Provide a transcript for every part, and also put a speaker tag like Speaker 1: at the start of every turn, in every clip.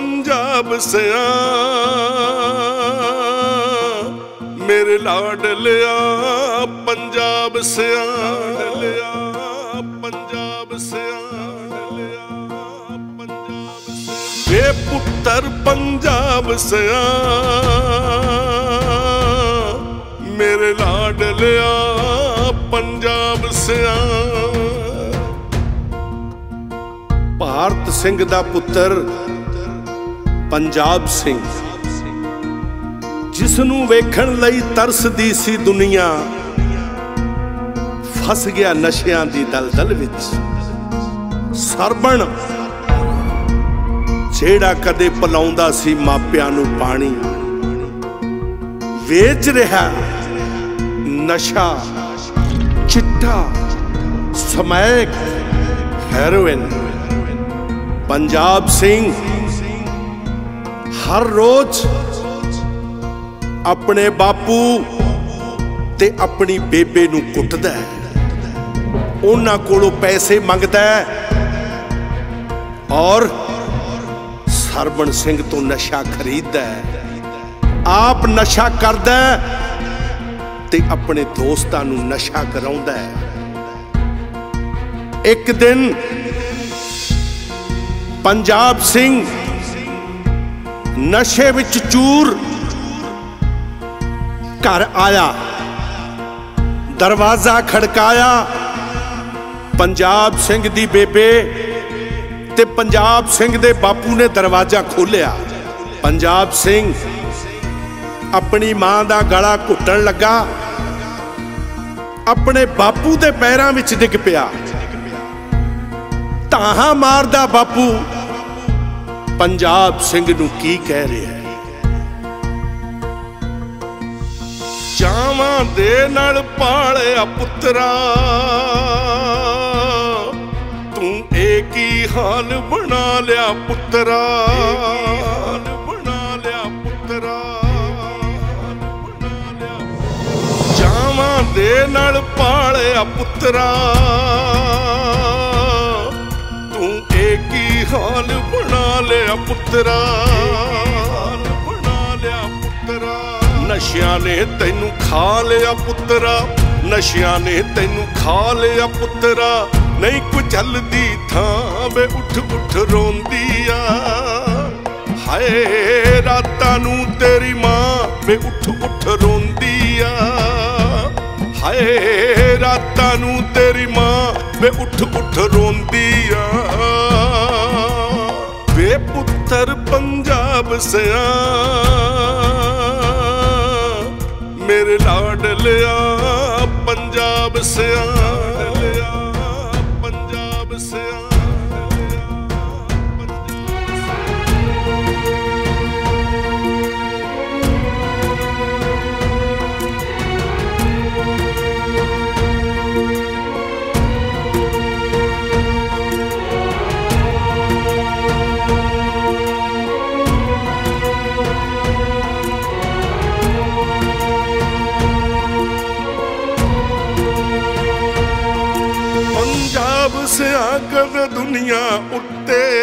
Speaker 1: ਵੇ ਪੁੱਤਰ ਪੰਜਾਬ ਸਿਆ ਮੇਰੇ ਲਾਡਲਿਆ ਪੰਜਾਬ ਸਿਆ ਲਿਆ ਪੰਜਾਬ ਸਿਆ ਲਿਆ ਪੰਜਾਬ ਸਿਆ ਵੇ ਪੁੱਤਰ ਪੰਜਾਬ ਸਿਆ ਮੇਰੇ ਲਾਡਲਿਆ ਪੰਜਾਬ ਸਿਆ ਭਾਰਤ ਸਿੰਘ ਦਾ ਪੁੱਤਰ ਪੰਜਾਬ ਸਿੰਘ। ਜਿਸ ਨੂੰ ਵੇਖਣ ਲਈ ਤਰਸਦੀ ਸੀ ਦੁਨੀਆ, ਫਸ ਗਿਆ ਨਸ਼ਿਆਂ ਦੀ ਦਲਦਲ ਵਿੱਚ। ਸਰਬਣ, ਜਿਹੜਾ ਕਦੇ ਪਲਾਉਂਦਾ ਸੀ ਮਾਪਿਆਂ ਨੂੰ ਪਾਣੀ। ਵੇਚ ਰਿਹਾ ਨਸ਼ਾ, ਚਿੱਟਾ, ਸਮੈਕ, ਹੈਰੋਇਨ। ਪੰਜਾਬ ਸਿੰਘ ਹਰ ਰੋਜ਼ ਆਪਣੇ ਬਾਪੂ ਤੇ ਆਪਣੀ ਬੇਬੇ ਨੂੰ ਕੁੱਟਦਾ ਹੈ। ਉਹਨਾਂ ਕੋਲੋਂ ਪੈਸੇ ਮੰਗਦਾ ਹੈ ਔਰ ਸਰਬਣ ਸਿੰਘ ਤੋਂ ਨਸ਼ਾ ਖਰੀਦਦਾ ਹੈ। ਆਪ ਨਸ਼ਾ ਕਰਦਾ ਹੈ ਤੇ ਆਪਣੇ ਦੋਸਤਾਂ ਨੂੰ ਨਸ਼ਾ ਕਰਾਉਂਦਾ ਹੈ। ਇੱਕ ਦਿਨ ਪੰਜਾਬ ਸਿੰਘ ਨਸ਼ੇ ਵਿੱਚ ਚੂਰ ਘਰ ਆਇਆ, ਦਰਵਾਜ਼ਾ ਖੜਕਾਇਆ, ਪੰਜਾਬ ਸਿੰਘ ਦੀ ਬੇਬੇ ਤੇ ਪੰਜਾਬ ਸਿੰਘ ਦੇ ਬਾਪੂ ਨੇ ਦਰਵਾਜ਼ਾ ਖੋਲ੍ਹਿਆ। ਪੰਜਾਬ ਸਿੰਘ ਆਪਣੀ ਮਾਂ ਦਾ ਗਲਾ ਘੁੱਟਣ ਲੱਗਾ, ਆਪਣੇ ਬਾਪੂ ਦੇ ਪੈਰਾਂ ਵਿੱਚ ਡਿੱਗ ਪਿਆ। ਤਾਹਾਂ ਮਾਰਦਾ ਬਾਪੂ ਪੰਜਾਬ ਸਿੰਘ ਨੂੰ ਕੀ ਕਹਿ ਰਿਹਾ ਹੈ? ਚਾਵਾਂ ਦੇ ਨਾਲ ਪਾਲਿਆ ਪੁੱਤਰਾ। ਤੂੰ ਏ ਕੀ ਹਾਲ ਬਣਾ ਲਿਆ ਪੁੱਤਰਾ? ਬਣਾ ਲਿਆ ਪੁੱਤਰਾ ਬਣਾ ਲਿਆ ਚਾਵਾਂ ਦੇ ਨਾਲ ਪਾਲਿਆ ਪੁੱਤਰਾ। ਪੁੱਤਰਾ। ਬਣਾ ਲਿਆ ਪੁੱਤਰਾ ਨਸ਼ਿਆਂ ਨੇ ਤੈਨੂੰ ਖਾ ਲਿਆ ਪੁੱਤਰਾ। ਨਸ਼ਿਆਂ ਨੇ ਤੈਨੂੰ ਖਾ ਲਿਆ ਪੁੱਤਰਾ। ਨਹੀਂ ਕੁ ਥਾਂ ਵੇ ਉੱਠ ਉੱਠ ਰੋਂਦੀ ਆ। ਹਾਏ, ਰਾਤਾਂ ਨੂੰ ਤੇਰੀ ਮਾਂ ਵੇ ਉੱਠ ਉੱਠ ਰੋਂਦੀ ਆ। ਹਾਏ, ਰਾਤਾਂ ਨੂੰ ਤੇਰੀ ਮਾਂ ਵੇ ਉੱਠ ਉੱਠ ਰੋਂਦੀ ਆ। ਪੁੱਤਰ ਪੰਜਾਬ ਸਿਆ। ਮੇਰੇ ਲਾਡਲਿਆ ਪੰਜਾਬ ਸਿਆ। ਲਿਆ ਸਿਆ ਕਰ ਦੁਨੀਆ ਉੱਤੇ।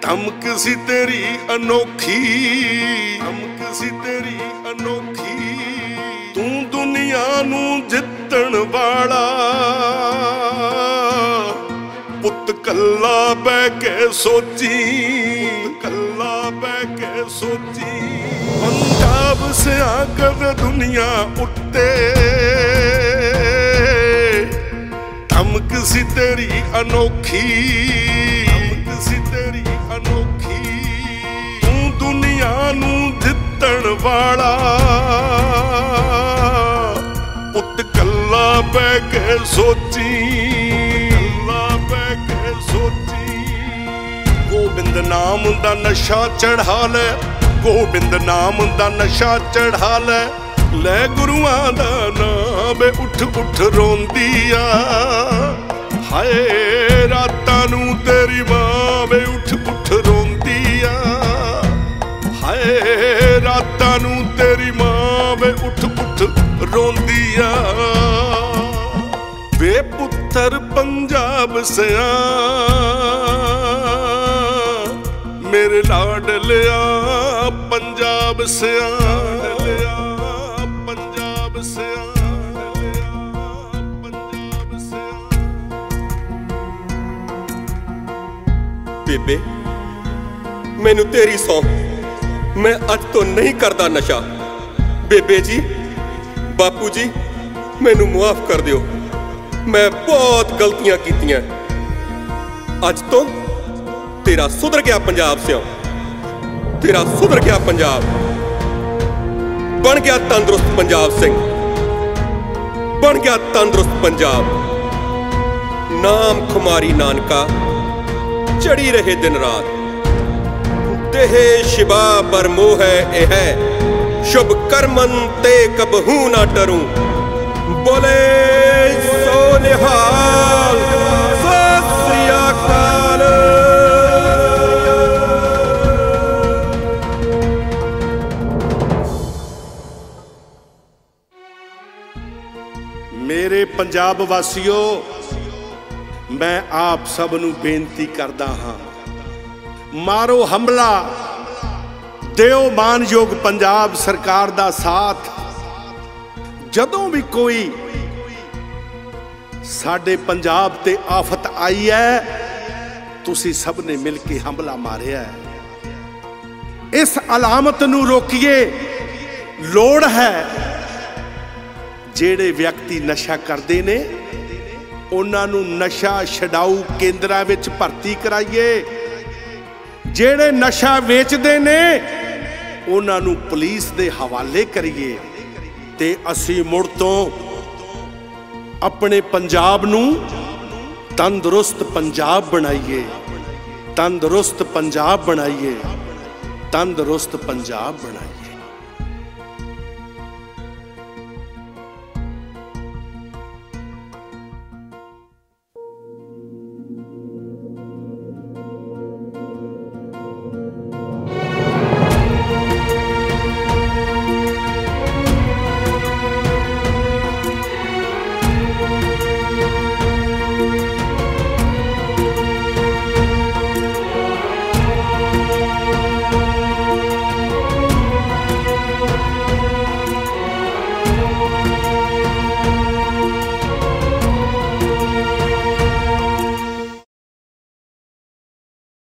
Speaker 1: ਧਮਕ ਸੀ ਤੇਰੀ ਅਨੋਖੀ। ਧਮਕ ਸੀ ਤੇਰੀ ਅਨੋਖੀ। ਤੂੰ ਦੁਨੀਆ ਨੂੰ ਜਿੱਤਣ ਵਾਲਾ। ਪੁੱਤ ਕੱਲਾ ਬਹਿ ਕੇ ਸੋਚੀ। ਕੱਲਾ ਬਹਿ ਕੇ ਸੋਚੀ। ਪੰਜਾਬ ਸਿਆ ਕਰ ਦੁਨੀਆ ਉੱਤੇ। ਧਮਕ ਸੀ ਤੇਰੀ ਅਨੋਖੀ ਧਮਕ ਸੀ ਤੇਰੀ ਅਨੋਖੀ। ਤੂੰ ਦੁਨੀਆ ਨੂੰ ਜਿੱਤਣ ਵਾਲਾ, ਪੁੱਤ ਕੱਲਾ ਬਹਿ ਕੇ ਸੋਚੀ, ਕੱਲਾ ਬਹਿ ਕੇ ਸੋਚੀ। ਗੋਬਿੰਦ ਨਾਮ ਦਾ ਨਸ਼ਾ ਚੜ੍ਹਾ ਲੈ, ਗੋਬਿੰਦ ਨਾਮ ਦਾ ਨਸ਼ਾ ਚੜ੍ਹਾ ਲੈ। ਲੈ ਗੁਰੂਆਂ ਦਾ ਨਾਮ ਵੇ ਉੱਠ ਉੱਠ ਰੋਂਦੀ ਆ ਹਾਏ, ਰਾਤਾਂ ਨੂੰ ਤੇਰੀ ਮਾਂ ਵੇ ਉੱਠ ਉੱਠ ਰੋਂਦੀ ਆ ਹਾਏ, ਰਾਤਾਂ ਨੂੰ ਤੇਰੀ ਮਾਂ ਵੇ ਉੱਠ ਉੱਠ ਰੋਂਦੀ ਆ ਵੇ ਪੁੱਤ ਪੰਜਾਬ ਸਿਆ, ਮੇਰੇ ਲਾਡ ਲਿਆ ਪੰਜਾਬ ਸਿਆ।
Speaker 2: ਬੇਬੇ, ਮੈਨੂੰ ਤੇਰੀ ਸੌ ਮੈਂ ਅੱਜ ਤੋਂ ਨਹੀਂ ਕਰਦਾ ਨਸ਼ਾ। ਬੇਬੇ ਜੀ, ਬਾਪੂ ਜੀ, ਮੈਨੂੰ ਮਾਫ ਕਰ ਦਿਓ। ਮੈਂ ਬਹੁਤ ਗਲਤੀਆਂ ਕੀਤੀਆਂ। ਅੱਜ ਤੋਂ ਤੇਰਾ ਸੁਧਰ ਗਿਆ ਪੰਜਾਬ ਸਿਓ ਤੇਰਾ ਸੁਧਰ ਗਿਆ ਪੰਜਾਬ। ਬਣ ਗਿਆ ਤੰਦਰੁਸਤ ਪੰਜਾਬ ਸਿੰਘ। ਬਣ ਗਿਆ ਤੰਦਰੁਸਤ ਪੰਜਾਬ। ਨਾਮ ਖੁਮਾਰੀ ਨਾਨਕਾ ਚੜੀ ਰਹੇ ਦਿਨ ਰਾਤ। ਦੇਹ ਸ਼ਿਵਾ ਬਰਮੋਹ ਹੈ ਇਹ ਹੈ। ਸ਼ੁਭ ਕਰਮਨ ਤੇ ਕਬਹੂ ਨਾ ਡਰੂ। ਬੋਲੇ, ਸੋ ਨਿਹਾਲ
Speaker 1: ਮੇਰੇ ਪੰਜਾਬ ਵਾਸੀਓ ਮੈਂ ਆਪ ਸਭ ਨੂੰ ਬੇਨਤੀ ਕਰਦਾ ਹਾਂ। ਮਾਰੋ ਹਮਲਾ। ਦਿਓ ਮਾਨਯੋਗ ਪੰਜਾਬ ਸਰਕਾਰ ਦਾ ਸਾਥ। ਜਦੋਂ ਵੀ ਕੋਈ ਸਾਡੇ ਪੰਜਾਬ ਤੇ ਆਫਤ ਆਈ ਹੈ, ਤੁਸੀਂ ਸਭ ਨੇ ਮਿਲ ਕੇ ਹਮਲਾ ਮਾਰਿਆ ਹੈ। ਇਸ ਅਲਾਮਤ ਨੂੰ ਰੋਕੀਏ, ਲੋੜ ਹੈ ਜਿਹੜੇ ਵਿਅਕਤੀ ਨਸ਼ਾ ਕਰਦੇ ਨੇ ਉਹਨਾਂ ਨੂੰ ਨਸ਼ਾ ਛਡਾਊ ਕੇਂਦਰਾਂ ਵਿੱਚ ਭਰਤੀ ਕਰਾਈਏ। ਜਿਹੜੇ ਨਸ਼ਾ ਵੇਚਦੇ ਨੇ, ਉਹਨਾਂ ਨੂੰ ਪੁਲਿਸ ਦੇ ਹਵਾਲੇ ਕਰੀਏ। ਤੇ ਅਸੀਂ ਮੁੜ ਤੋਂ ਆਪਣੇ ਪੰਜਾਬ ਨੂੰ ਤੰਦਰੁਸਤ ਪੰਜਾਬ ਬਣਾਈਏ। ਤੰਦਰੁਸਤ ਪੰਜਾਬ ਬਣਾਈਏ। ਤੰਦਰੁਸਤ ਪੰਜਾਬ ਬਣਾਈਏ।